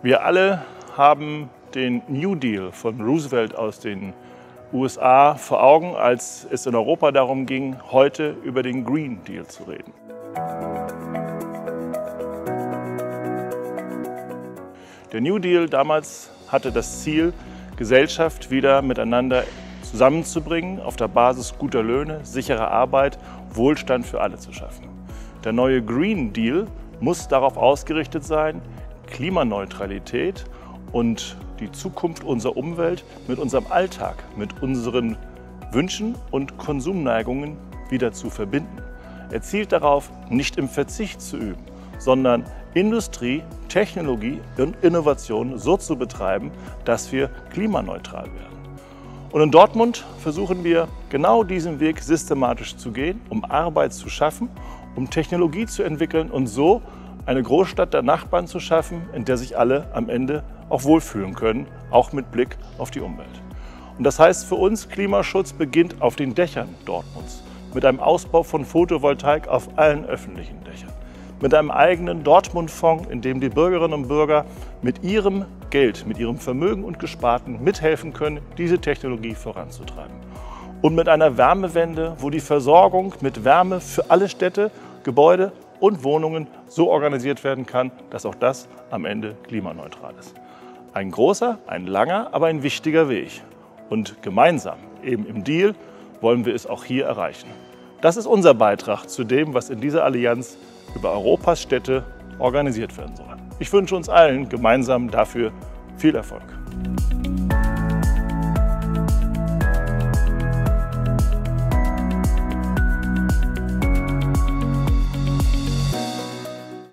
Wir alle haben den New Deal von Roosevelt aus den USA vor Augen, als es in Europa darum ging, heute über den Green Deal zu reden. Der New Deal damals hatte das Ziel, Gesellschaft wieder miteinander zusammenzubringen, auf der Basis guter Löhne, sicherer Arbeit, Wohlstand für alle zu schaffen. Der neue Green Deal muss darauf ausgerichtet sein, Klimaneutralität und die Zukunft unserer Umwelt mit unserem Alltag, mit unseren Wünschen und Konsumneigungen wieder zu verbinden. Er zielt darauf, nicht im Verzicht zu üben, sondern Industrie, Technologie und Innovation so zu betreiben, dass wir klimaneutral werden. Und in Dortmund versuchen wir genau diesen Weg systematisch zu gehen, um Arbeit zu schaffen, um Technologie zu entwickeln und so eine Großstadt der Nachbarn zu schaffen, in der sich alle am Ende auch wohlfühlen können, auch mit Blick auf die Umwelt. Und das heißt für uns, Klimaschutz beginnt auf den Dächern Dortmunds mit einem Ausbau von Photovoltaik auf allen öffentlichen Dächern, mit einem eigenen Dortmund-Fonds, in dem die Bürgerinnen und Bürger mit ihrem Geld, mit ihrem Vermögen und Gesparten mithelfen können, diese Technologie voranzutreiben. Und mit einer Wärmewende, wo die Versorgung mit Wärme für alle Städte, Gebäude und Wohnungen so organisiert werden kann, dass auch das am Ende klimaneutral ist. Ein großer, ein langer, aber ein wichtiger Weg. Und gemeinsam, eben im Deal, wollen wir es auch hier erreichen. Das ist unser Beitrag zu dem, was in dieser Allianz über Europas Städte organisiert werden soll. Ich wünsche uns allen gemeinsam dafür viel Erfolg.